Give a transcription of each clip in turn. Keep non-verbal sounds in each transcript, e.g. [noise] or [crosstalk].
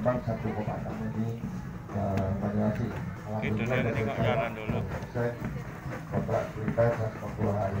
Palembang satu uh. Gitu deh, nanti kok jalan dulu. Kontrak kita 150 hari.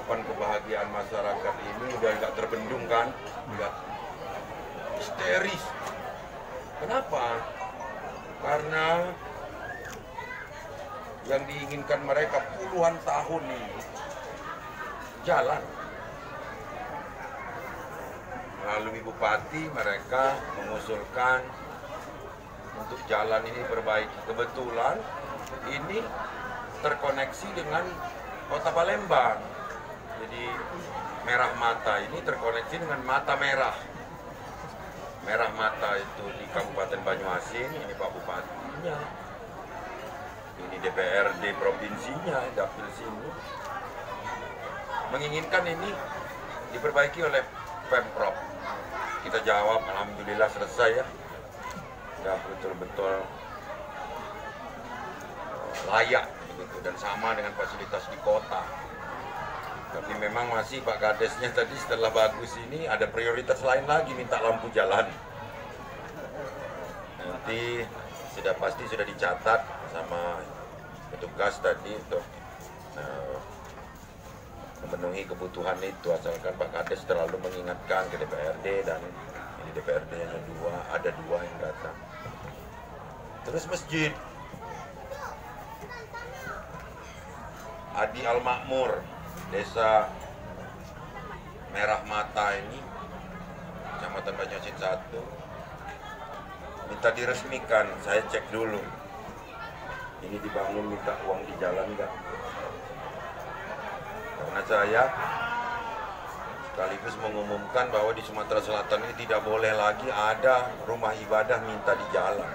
luapan kebahagiaan masyarakat ini udah nggak terbendung kan? Nggak histeris. Kenapa? Karena yang diinginkan mereka puluhan tahun ini jalan. Melalui bupati mereka mengusulkan untuk jalan ini perbaiki kebetulan ini terkoneksi dengan kota Palembang jadi merah mata ini terkoneksi dengan mata merah. Merah mata itu di Kabupaten Banyuasin ini Pak Bupatinya. Ini DPRD provinsinya dapil sini. Menginginkan ini diperbaiki oleh Pemprov. Kita jawab Alhamdulillah selesai ya. Sudah betul-betul layak begitu dan sama dengan fasilitas di kota tapi memang masih Pak Kadesnya tadi setelah bagus ini ada prioritas lain lagi minta lampu jalan. Nanti sudah pasti sudah dicatat sama petugas tadi untuk eh, memenuhi kebutuhan itu. Asalkan Pak Kades terlalu mengingatkan ke DPRD dan ini DPRD hanya dua ada dua yang datang. Terus masjid. Adi Al Makmur desa Merah Mata ini Kecamatan Banyuasin 1 minta diresmikan. Saya cek dulu. Ini dibangun minta uang di jalan enggak karena saya sekaligus mengumumkan bahwa di Sumatera Selatan ini tidak boleh lagi ada rumah ibadah minta di jalan.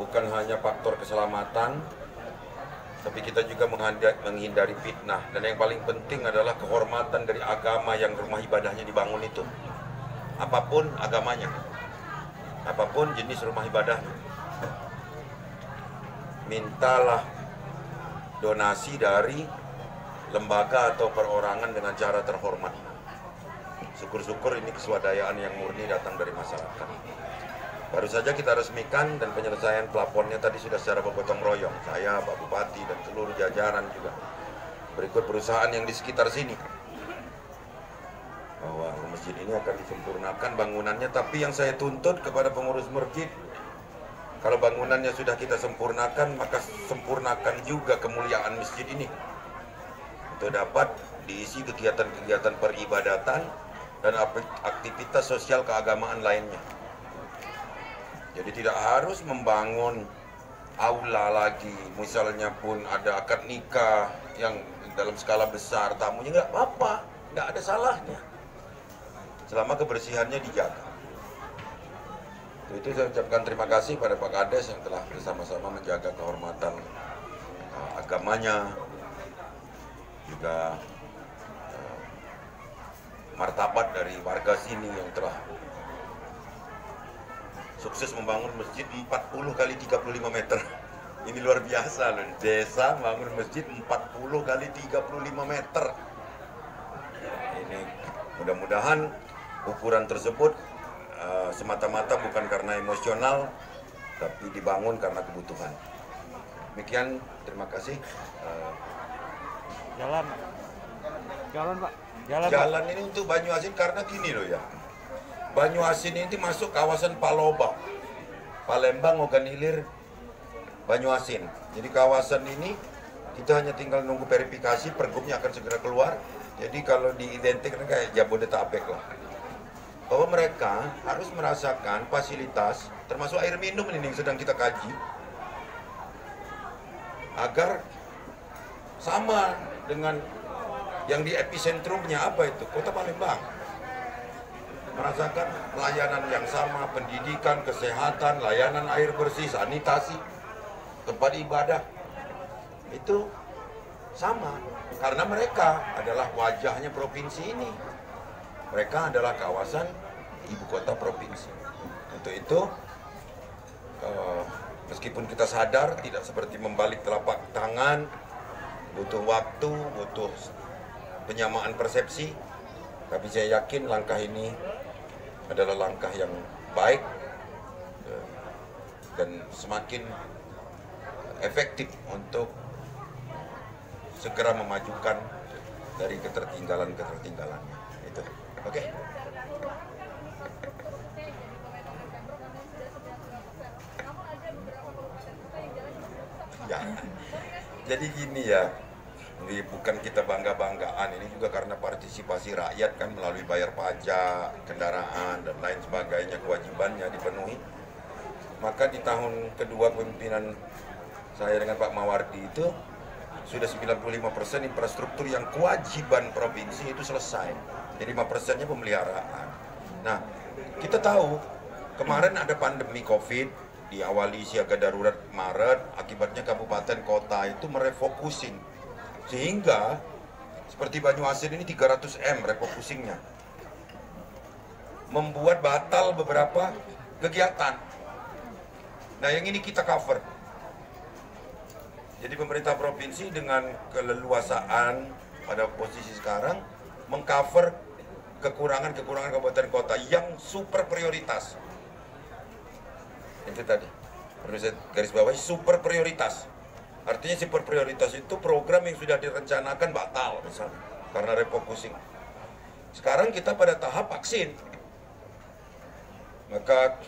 Bukan hanya faktor keselamatan tapi kita juga menghindari fitnah. Dan yang paling penting adalah kehormatan dari agama yang rumah ibadahnya dibangun itu. Apa pun agamanya. Apa pun jenis rumah ibadahnya. Mintalah donasi dari lembaga atau perorangan dengan cara terhormat. Syukur-syukur ini keswadayaan yang murni datang dari masyarakat Baru saja kita resmikan dan penyelesaian plafonnya tadi sudah secara bergotong royong. Saya, Pak Bupati, dan seluruh jajaran juga. Berikut perusahaan yang di sekitar sini. Bahwa masjid ini akan disempurnakan bangunannya, tapi yang saya tuntut kepada pengurus masjid, kalau bangunannya sudah kita sempurnakan, maka sempurnakan juga kemuliaan masjid ini. Untuk dapat diisi kegiatan-kegiatan peribadatan dan aktivitas sosial keagamaan lainnya. Jadi tidak harus membangun aula lagi, misalnya pun ada akad nikah yang dalam skala besar, tamunya nggak apa-apa, nggak ada salahnya. Selama kebersihannya dijaga. Itu saya ucapkan terima kasih pada Pak Kades yang telah bersama-sama menjaga kehormatan uh, agamanya, juga uh, martabat dari warga sini yang telah sukses membangun masjid 40 kali 35 meter [laughs] Ini luar biasa loh. Desa bangun masjid 40 kali 35 meter. Ini mudah-mudahan ukuran tersebut uh, semata-mata bukan karena emosional, tapi dibangun karena kebutuhan. Demikian, terima kasih. Uh, Jalan. Jalan, Pak. Jalan, Pak. jalan ini untuk Banyu Asin karena gini loh ya. Banyu Asin ini masuk kawasan Paloba, Palembang, Oganilir, Banyu Asin. Jadi kawasan ini kita hanya tinggal nunggu verifikasi, pergubnya akan segera keluar. Jadi kalau diidentikan kayak Jabodetabek lah. Bahwa mereka harus merasakan fasilitas, termasuk air minum ini yang sedang kita kaji, agar sama dengan yang di epicentrumnya apa itu kota Palembang merasakan pelayanan yang sama pendidikan kesehatan layanan air bersih sanitasi tempat ibadah. Itu sama karena mereka adalah wajahnya provinsi ini. Mereka adalah kawasan ibu kota provinsi. Untuk itu eh, meskipun kita sadar tidak seperti membalik telapak tangan butuh waktu butuh penyamaan persepsi tapi saya yakin langkah ini adalah langkah yang baik eh, dan semakin efektif untuk segera memajukan dari ketertinggalan-ketertinggalannya. Itu. Oke. Ya. Jadi gini ya, ini bukan kita bangga-banggaan, ini juga karena partisipasi rakyat kan melalui bayar pajak, kendaraan, dan lain sebagainya, kewajibannya dipenuhi. Maka di tahun kedua kepemimpinan saya dengan Pak Mawardi itu sudah 95% infrastruktur yang kewajiban provinsi itu selesai. Jadi 5 persennya pemeliharaan. Nah, kita tahu kemarin ada pandemi COVID, diawali siaga darurat Maret, akibatnya kabupaten kota itu merefocusing. Sehingga seperti Banyuasin ini 300 M refocusingnya. Membuat batal beberapa kegiatan. Nah, yang ini kita cover. Jadi pemerintah provinsi dengan keleluasaan pada posisi sekarang mengcover kekurangan-kekurangan kabupaten kota yang super prioritas. Itu tadi. Perlu saya garis bawahi super prioritas. Artinya super prioritas itu program yang sudah direncanakan batal misalnya karena refocusing. Sekarang kita pada tahap vaksin. Maka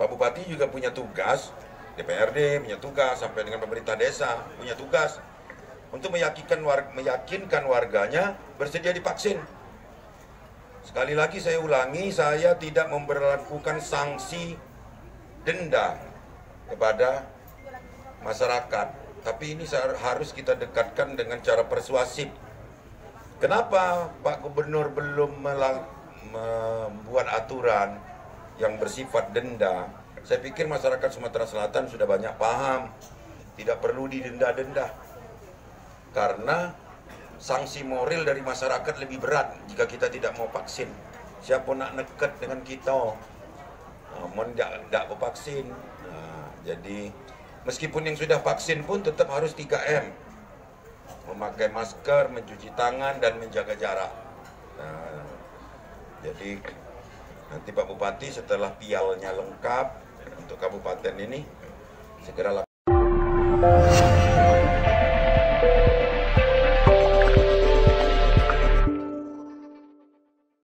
Pak Bupati juga punya tugas, DPRD punya tugas, sampai dengan pemerintah desa punya tugas untuk meyakinkan warga, meyakinkan warganya bersedia divaksin. Sekali lagi saya ulangi, saya tidak memperlakukan sanksi denda kepada masyarakat. Tapi ini harus kita dekatkan dengan cara persuasif. Kenapa Pak Gubernur belum membuat aturan yang bersifat denda? Saya pikir masyarakat Sumatera Selatan sudah banyak paham, tidak perlu didenda-denda. Karena sanksi moral dari masyarakat lebih berat jika kita tidak mau vaksin. Siapa nak neket dengan kita? Namun tidak tidak vaksin. Nah, jadi meskipun yang sudah vaksin pun tetap harus 3M. Memakai masker, mencuci tangan dan menjaga jarak. Nah, jadi nanti Pak Bupati setelah pialnya lengkap untuk kabupaten ini segera lakukan